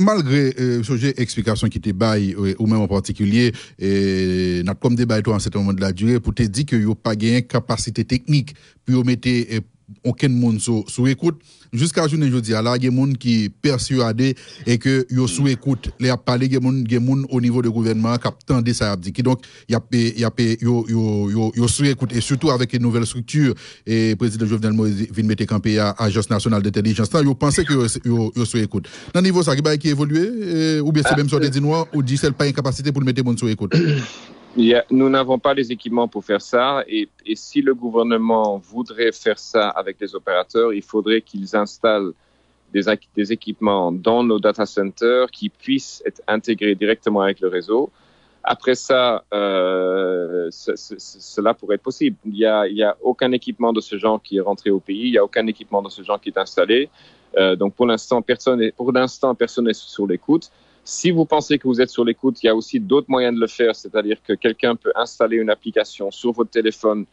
Malgré euh, sujet explication qui te baille euh, ou même en particulier et n'a comme débat toi en ce moment de la durée pour te dire que yo pas gagné capacité technique pour mettre euh, aucun monde sous écoute. Jusqu'à journée aujourd'hui là il y a des gens qui persuadé et que yo sous écoute. Les a parlé il y a des gens au niveau du gouvernement qui attendent ça dit donc il y a il y a yo yo yo yo sous écoute. Et surtout avec une nouvelle structure et président Jovenel Moïse vient mettre campé à agence nationale d'intelligence. Là yo pensez que yo yo sous écoute. Dans niveau ça qui évolué ou bien c'est même sur des noirs ou dit c'est pas une capacité pour mettre monde sous écoute? nous n'avons pas les équipements pour faire ça et, si le gouvernement voudrait faire ça avec les opérateurs, il faudrait qu'ils installent des, équipements dans nos data centers qui puissent être intégrés directement avec le réseau. Après ça, euh, cela pourrait être possible. Il n'y a, aucun équipement de ce genre qui est rentré au pays, il n'y a aucun équipement de ce genre qui est installé. Euh, donc pour l'instant, personne n'est sur l'écoute. Si vous pensez que vous êtes sur l'écoute, il y a aussi d'autres moyens de le faire, c'est-à-dire que quelqu'un peut installer une application sur votre téléphone,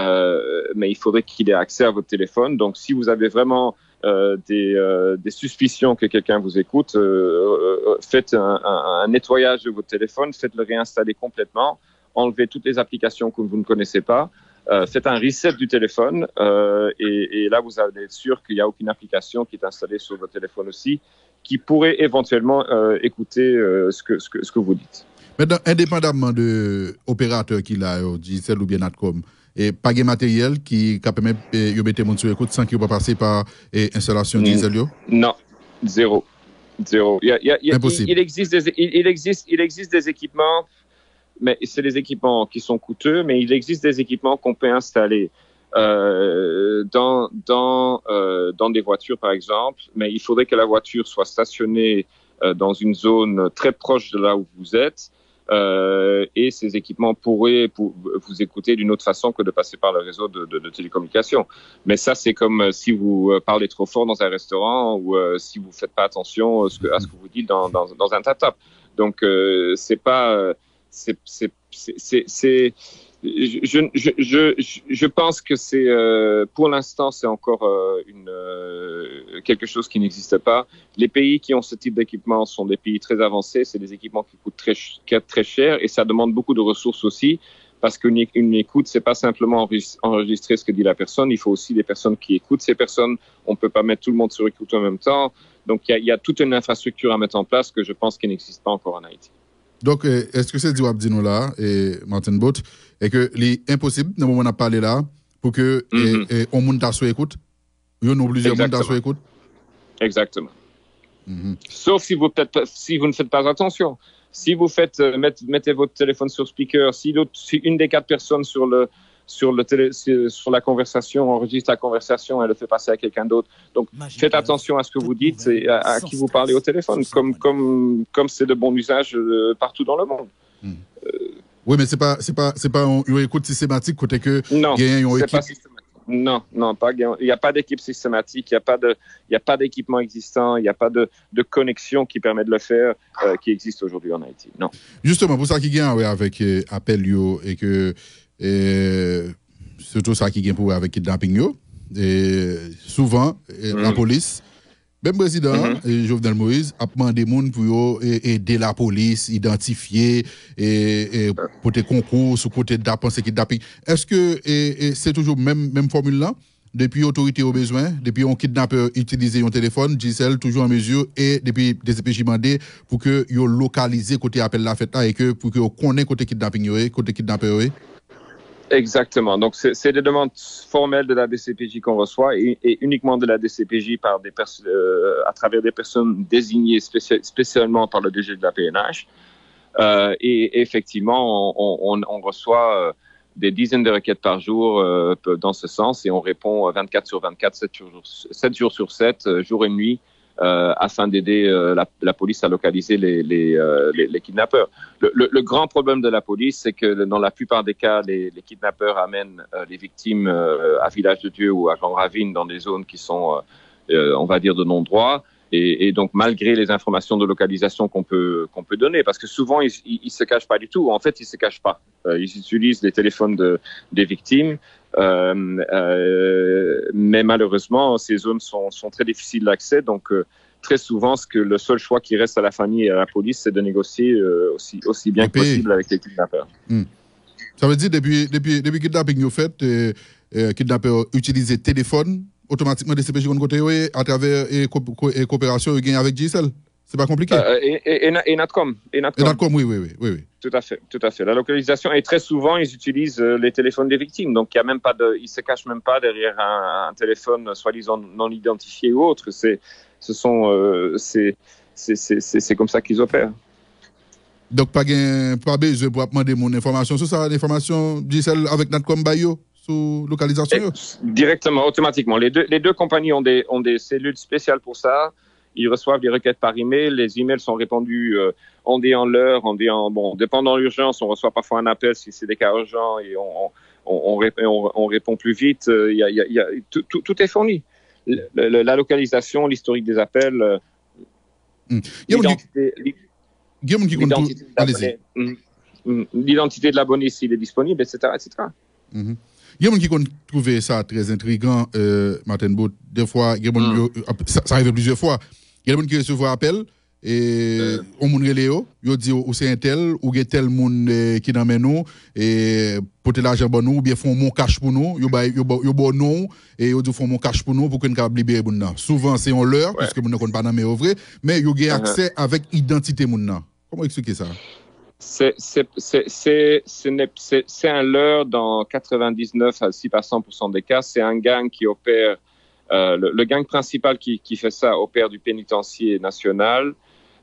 euh, mais il faudrait qu'il ait accès à votre téléphone. Donc, si vous avez vraiment euh, des, euh, des, suspicions que quelqu'un vous écoute, euh, faites un, un, nettoyage de votre téléphone, faites-le réinstaller complètement, enlevez toutes les applications que vous ne connaissez pas. Euh, faites un reset du téléphone euh, et, et, là vous allez être sûr qu'il n'y a aucune application qui est installée sur votre téléphone aussi qui pourrait éventuellement euh, écouter euh, ce, que, ce, que, ce que vous dites. Maintenant, indépendamment de l'opérateur qu'il a, Digicel ou bien Natcom, et pas de matériel qui permet de mettre mon sur écoute sans qu'il pas passer par installation diesel Non, zéro. Zéro. Existe des, existe, il existe des équipements, mais c'est des équipements qui sont coûteux, mais il existe des équipements qu'on peut installer euh, dans, dans, euh, dans des voitures, par exemple, mais il faudrait que la voiture soit stationnée euh, dans une zone très proche de là où vous êtes. Euh, et ces équipements pourraient pour vous écouter d'une autre façon que de passer par le réseau de, de, de télécommunications. Mais ça, c'est comme euh, si vous parlez trop fort dans un restaurant ou si vous faites pas attention à ce que, vous dites dans, dans, dans un tap-tap. Donc, c'est pas, c'est, c'est, c'est, je, je, je, pense que c'est euh, pour l'instant c'est encore euh, une, euh, quelque chose qui n'existe pas. Les pays qui ont ce type d'équipement sont des pays très avancés, c'est des équipements qui coûtent très, très cher et ça demande beaucoup de ressources aussi parce qu'une une écoute c'est pas simplement enregistrer ce que dit la personne, il faut aussi des personnes qui écoutent ces personnes. On peut pas mettre tout le monde sur écoute en même temps, donc il y a, y a toute une infrastructure à mettre en place que je pense qu'il n'existe pas encore en Haïti. Donc, est-ce que c'est du Abdino là et Martin Bott et que l'impossible, dans le moment où on a parlé là, pour que mm -hmm. on monte à écoute, il y a plusieurs monde à écoute Exactement. Mm -hmm. Sauf si vous, si vous ne faites pas attention. Si vous faites, euh, mettez, mettez, votre téléphone sur speaker, si, si une des quatre personnes sur le, sur, le télé, sur la conversation, enregistre la conversation et le fait passer à quelqu'un d'autre. Donc, faites attention à ce que vous dites et à, à qui vous parlez au téléphone, comme comme comme c'est de bon usage euh, partout dans le monde. Mm. Euh, oui, mais c'est pas, c'est pas, c'est pas une écoute systématique côté que non, c'est pas systématique. Non, non, pas. Il n'y a pas d'équipe systématique, il n'y a pas de, il y a pas d'équipement existant, il n'y a pas de, de connexion qui permet de le faire, euh, qui existe aujourd'hui en Haïti. Non. Justement, pour ça qui ouais, avec euh, appel et que surtout ça qui vient pour avec kidnapping yo, et souvent mm. la police même président, mm -hmm. Jovenel Moïse, a demandé gens pour aider la police, identifier et, des concours sur côté kidnapping. Est-ce que c'est toujours même même formule là? Depuis autorité au besoin, depuis on kidnappeur utiliser un téléphone, Gisèle toujours en mesure et depuis des EPJ pour que yo localiser côté appel la fête là et que pour que on connaît côté kidnapping côté kidnappeur Exactement. Donc, c'est des demandes formelles de la DCPJ qu'on reçoit et, uniquement de la DCPJ par des euh, à travers des personnes désignées spécialement par le DG de la PNH. Euh, et effectivement, on, on, on reçoit euh, des dizaines de requêtes par jour euh, dans ce sens et on répond 24 sur 24, 7 jours, 7 jours sur 7, euh, jour et nuit, euh, afin d'aider euh, la, police à localiser les, les, euh, les, kidnappeurs. Le, grand problème de la police, c'est que dans la plupart des cas, les, kidnappeurs amènent les victimes à Village de Dieu ou à Grand Ravine dans des zones qui sont, on va dire, de non-droit. Et, donc, malgré les informations de localisation qu'on peut qu'on peut donner, parce que souvent ils, ils, ils, se cachent pas du tout. En fait, ils se cachent pas. Ils utilisent les téléphones de, des victimes, mais malheureusement, ces zones sont, sont très difficiles d'accès. Donc, euh, très souvent, ce que le seul choix qui reste à la famille et à la police, c'est de négocier aussi, aussi bien que possible avec les kidnappeurs. Hmm. Ça veut dire, depuis, depuis, depuis kidnapping, vous faites, euh, kidnappeurs utilisent téléphone automatiquement des CPJ côté à travers et, coopération avec GSL c'est pas compliqué. Euh, et, et, et, Natcom. Et Natcom. oui, oui, oui, oui, Tout à fait, tout à fait. La localisation et très souvent ils utilisent euh, les téléphones des victimes, donc il y a même pas de, ils se cachent même pas derrière un, téléphone soi-disant non identifié ou autre. C'est, ce sont, euh, c'est, c'est comme ça qu'ils opèrent. Donc pas pas besoin pour demander mon information sur ça, l'information GSL avec Natcom Bayo sous localisation. directement, automatiquement. Les deux, les deux compagnies ont des, ont des cellules spéciales pour ça ils reçoivent des requêtes par email. Les emails sont répondus euh, en dé en l'heure, en dé en bon, dépendant l'urgence, on reçoit parfois un appel si c'est des cas urgents et on, on, on, on répond plus vite. Il y a, y a, tout, tout, est fourni. la localisation, l'historique des appels, euh, l'identité l'identité de l'abonné s'il est disponible, etc. etc. Il y a des gens qui ont trouvé ça très intriguant, euh, Martin Bout. Des fois, y a mm. ça, ça arrive plusieurs fois. Il y a des gens qui reçoivent un appel, et on moun e, reléo, yo dit ou c'est un tel, ou gen tel moun e, qui dans nous, et porter l'argent pour bon nous, ou bien font mon cash pour nous, yo bay, yo bon nous, et yo e dit font mon cash pour nous pour qu'on capable libérer moun nan. Souvent c'est on leur, parce que moun ne connaît pas nan mais au vrai, mais yo gen uh-huh. accès avec identité moun nan. Comment expliquer ça? C'est un leurre dans 99 à 6 à 100% des cas. C'est un gang qui opère euh, le, gang principal qui, fait ça opère du pénitencier national.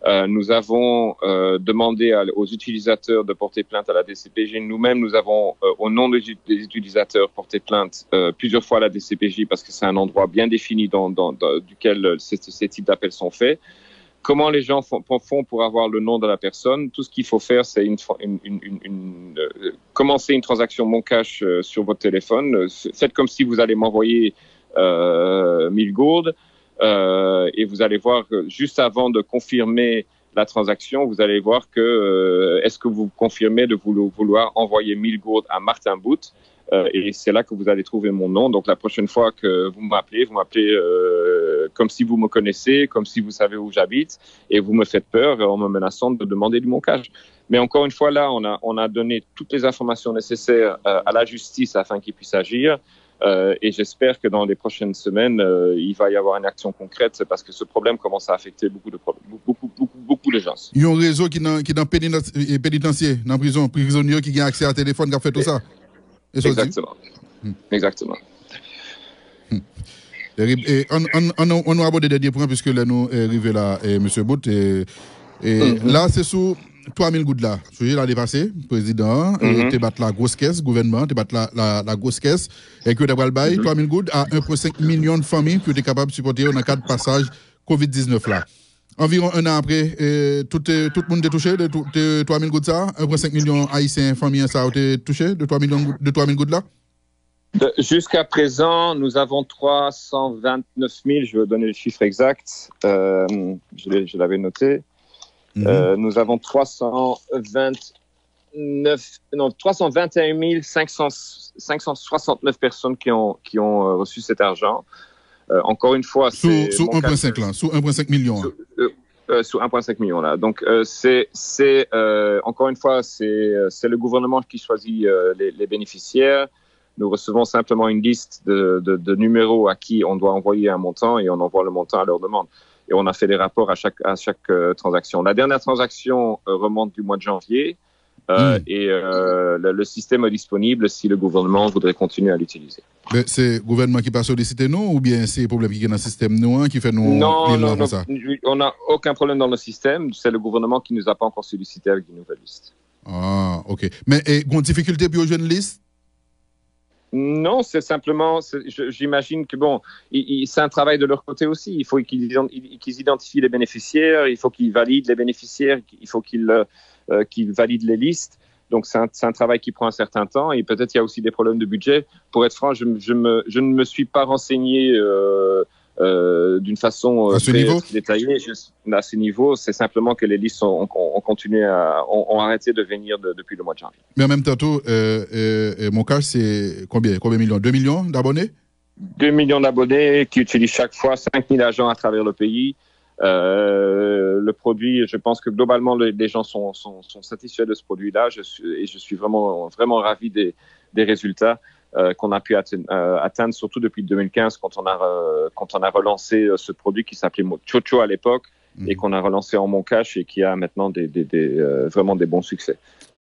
Euh, nous avons euh, demandé aux utilisateurs de porter plainte à la DCPJ. Nous-mêmes, nous avons, au nom des, utilisateurs, porté plainte plusieurs fois à la DCPJ parce que c'est un endroit bien défini dans, dans, duquel ces, types d'appels sont faits comment les gens font, pour avoir le nom de la personne? Tout ce qu'il faut faire, c'est commencer une transaction Mon Cash sur votre téléphone. Faites comme si vous allez m'envoyer euh, 1000 gourdes euh, et vous allez voir juste avant de confirmer la transaction, vous allez voir que est-ce que vous confirmez de vouloir envoyer 1000 gourdes à Martin Boot euh, et c'est là que vous allez trouver mon nom. Donc la prochaine fois que vous m'appelez, vous m'appelez euh, comme si vous me connaissez, comme si vous savez où j'habite, et vous me faites peur en me menaçant de demander du moncage. Mais encore une fois, là, on a, on a donné toutes les informations nécessaires euh, à la justice afin qu'il puisse agir. Euh, et j'espère que dans les prochaines semaines, euh, il va y avoir une action concrète parce que ce problème commence à affecter beaucoup de beaucoup, beaucoup, beaucoup, de gens. Il y a un réseau qui est qui dans pénitencier, dans la prison, prisonnier qui a accès à téléphone, qui a fait tout ça. Exactement. Hmm. Exactement. Hmm. Et on, on, on, on a abordé des derniers points puisque là nous est arrivé là, et M. Bout. Et, et mm -hmm. là, c'est sous 3000 gouttes là. Je l'année passée, président, mm -hmm. tu battu la grosse caisse, gouvernement, tu battu la, la, la, grosse caisse, et que tu as bail 3000 gouttes à 1,5 million de familles qui étaient capables de supporter dans le cadre de passage COVID-19 là. Environ un an après, tout, tout le monde est touché de, de 3 000 gouttes ça. 1,5 million haïtiens, familles, ça a été touché de 3 000 de 3 000 gouttes là? Jusqu'à présent, nous avons 329 000, je vais donner le chiffre exact, euh, je l'avais noté. Mm -hmm. euh, nous avons 329, non, 321 500, 569 personnes qui ont, qui ont euh, reçu cet argent. Euh, encore une fois, sous, sous 1,5 là, sous 1,5 million. Sous, euh, euh sous 1,5 million là. Donc euh, c'est c'est encore une fois c'est c'est le gouvernement qui choisit les, les, bénéficiaires. Nous recevons simplement une liste de, de, de, numéros à qui on doit envoyer un montant et on envoie le montant à leur demande. Et on a fait des rapports à chaque à chaque transaction. La dernière transaction remonte du mois de janvier. Euh, mm. Et euh, le, le, système est disponible si le gouvernement voudrait continuer à l'utiliser. C'est le gouvernement qui passe solliciter nous ou bien c'est le problème qui est dans le système nous qui fait nous Non, non, non ça? on n'a aucun problème dans le système. C'est le gouvernement qui ne nous a pas encore sollicité avec une nouvelle liste. Ah, ok. Mais a une difficulté pour une liste non, c'est simplement, j'imagine que bon, c'est un travail de leur côté aussi. Il faut qu'ils identifient les bénéficiaires, il faut qu'ils valident les bénéficiaires, il faut qu'ils euh, euh, qui valide les listes. Donc c'est un, un, travail qui prend un certain temps et peut-être il y a aussi des problèmes de budget. Pour être franc, je, je, me, je ne me suis pas renseigné euh, euh, d'une façon euh, très, très, détaillée. À ce niveau, c'est simplement que les listes ont, ont, ont continué à ont, ont, arrêté de venir de, depuis le mois de janvier. Mais en même temps, euh, euh, mon cas, c'est combien? Combien de millions? 2 millions d'abonnés? 2 millions d'abonnés qui utilisent chaque fois 5000 agents à travers le pays. Euh, le produit, je pense que globalement les, gens sont, sont, sont, satisfaits de ce produit-là et je suis vraiment vraiment ravi des, des résultats. Euh, qu'on a pu euh, atteindre, surtout depuis 2015 quand on a euh, quand on a relancé ce produit qui s'appelait Chocho à l'époque et mhm. qu'on a relancé en Moncache et qui a maintenant des, des, des vraiment des bons succès.